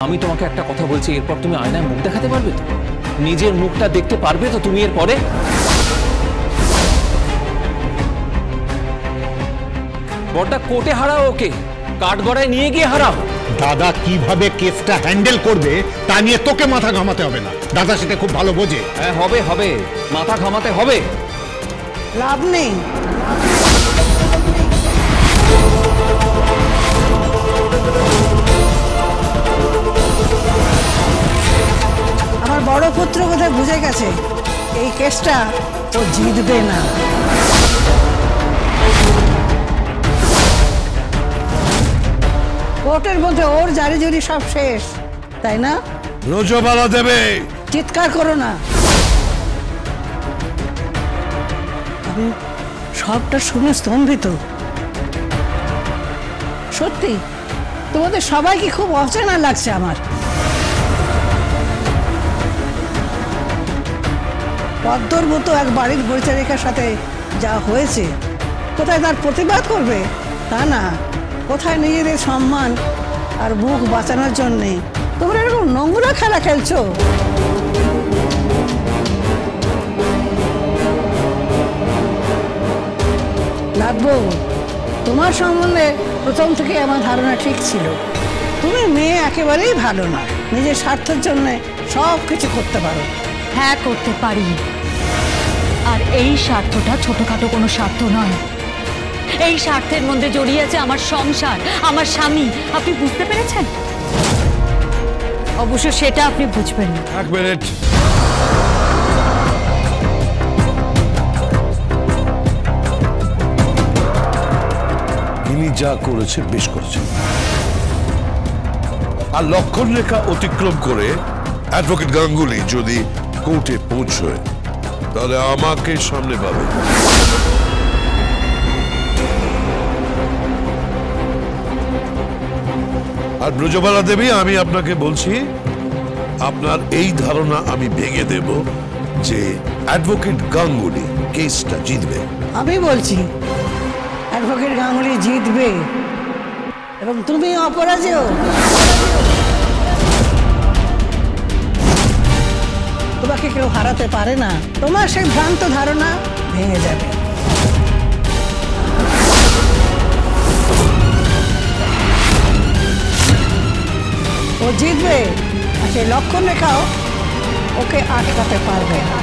আমি তোমাকে একটা কথা বলছি এরপর তুমি আয়নায় মুখ দেখাতে পারবে তো? নিজের মুখটা দেখতে পারবে তো তুমি এর পরে বড়টা কোর্টে হারাও ওকে। কাঠগড়ায় নিয়ে গিয়ে হারাও। দাদা কীভাবে কেসটা হ্যান্ডেল করবে তা নিয়ে তোকে মাথা ঘামাতে হবে না। দাদা সেটা খুব ভালো বোঝে। হ্যাঁ হবে হবে। মাথা ঘামাতে হবে। লাভ নেই। পুত্র বোধহয় বুঝে গেছে এই কেসটা ও জিতবে না। কোর্টের মধ্যে ওর জারি জুরি সব শেষ তাই না? রোজবালা দেবে। চিৎকার করো না। আমি সবটা শুনে স্তম্ভিত। সত্যি তোমাদের সবাইকে খুব অচেনা লাগছে আমার। পদ্মর মতো এক বাড়ির পরিচারিকার সাথে যা হয়েছে, কোথায় তার প্রতিবাদ করবে? তা না, কোথায় নিজেদের সম্মান আর মুখ বাঁচানোর জন্যে? তোমরা এরকম নোংরা খেলা খেলছো। লাগবো তোমার সম্বন্ধে প্রথম থেকে আমার ধারণা ঠিক ছিল। তুমি মেয়ে একেবারেই ভালো না, নিজের স্বার্থের জন্য সব কিছু করতে পারো। হ্যাঁ করতে পারি। আর এই স্বার্থটা ছোটখাটো কোনো স্বার্থ নয়। এই স্বার্থের মধ্যে জড়িয়ে আছে আমার সংসার আমার স্বামী। আপনি বুঝতে পেরেছেন? অবশ্য সেটা আপনি বুঝবেন না। এক মিনিট। ইনি যা করেছে বেশ করেছে। আর লক্ষণ রেখা অতিক্রম করে অ্যাডভোকেট গাঙ্গুলি যদি কোর্টে পৌঁছয় তাহলে আমাকে সামনে পাবে। আর ব্রজবালা দেবী, আমি আপনাকে বলছি, আপনার এই ধারণা আমি ভেঙে দেব যে অ্যাডভোকেট গাঙ্গুলি কেসটা জিতবে। আমি বলছি, অ্যাডভোকেট গাঙ্গুলি জিতবে এবং তুমি অপরাজেয়। তোমাকে কেউ হারাতে পারে না। তোমার সেই ভ্রান্ত ধারণা ভেঙে যাবে। ও জিতবে, আর সেই লক্ষণ রেখাও ওকে আটকাতে পারবে না।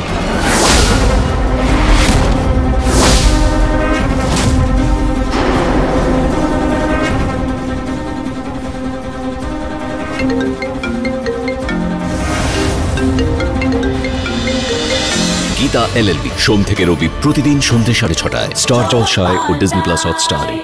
গীতা এলএলবি সোম থেকে রবি প্রতিদিন সন্ধ্যে সাড়ে ছটায়। স্টার জলসায় ও ডিজনি প্লাস হটস্টারে